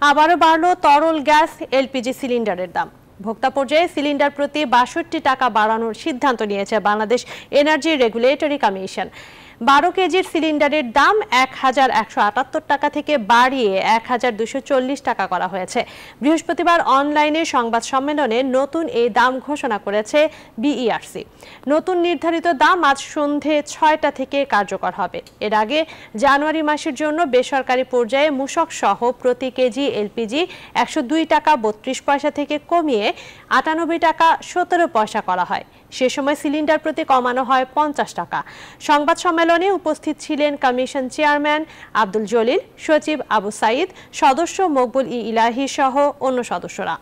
আবারও বাড়ল তরল গ্যাস এলপিজি সিলিন্ডারের দাম। ভোক্তা পর্যায়ে সিলিন্ডার প্রতি বাষট্টি টাকা বাড়ানোর সিদ্ধান্ত নিয়েছে বাংলাদেশ এনার্জি রেগুলেটরি কমিশন। বারো কেজির সিলিন্ডারের দাম এক হাজার একশো আটাত্তর টাকা থেকে বাড়িয়ে এক হাজার দুশো চল্লিশ টাকা করা হয়েছে। বৃহস্পতিবার অনলাইনে সংবাদ সম্মেলনে নতুন এই দাম ঘোষণা করেছে বিইআরসি। নতুন নির্ধারিত দাম আজ সন্ধে ছয়টা থেকে কার্যকর হবে। এর আগে জানুয়ারি মাসের জন্য বেসরকারি পর্যায়ে মূসক সহ প্রতি কেজি এলপিজি একশো দুই টাকা বত্রিশ পয়সা থেকে কমিয়ে আটানব্বই টাকা সতেরো পয়সা করা হয়। সে সময় সিলিন্ডার প্রতি কমানো হয় পঞ্চাশ টাকা। সংবাদ সম্মেলনে উপস্থিত ছিলেন কমিশন চেয়ারম্যান আব্দুল জলিল, সচিব আবু সাইদ, সদস্য মকবুল ই ইলাহি সহ অন্য সদস্যরা।